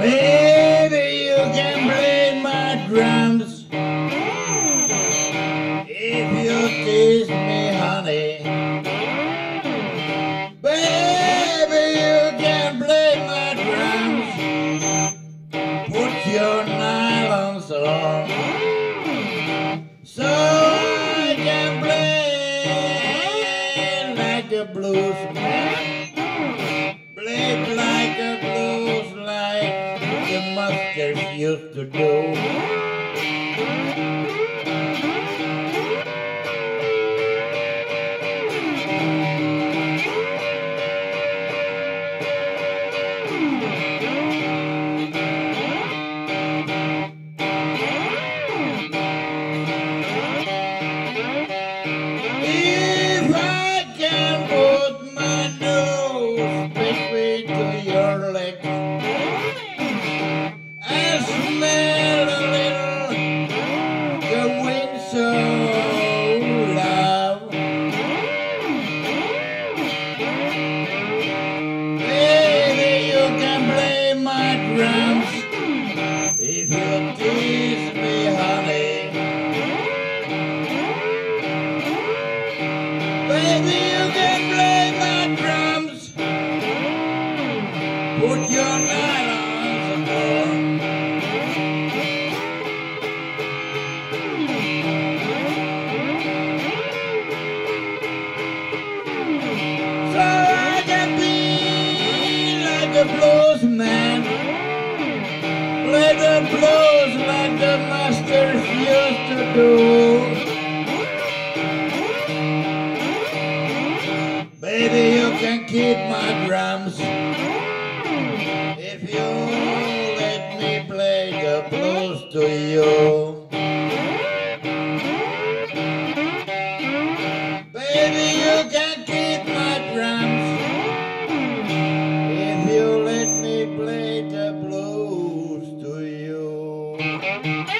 Baby, you can play my drums. If you tease me, honey. So I can play like a blues man. Play like a blues like the masters used to do. the blues man. Play the blues like the masters used to do Baby, you can keep my drums. If you let me play the blues to you. Thank you.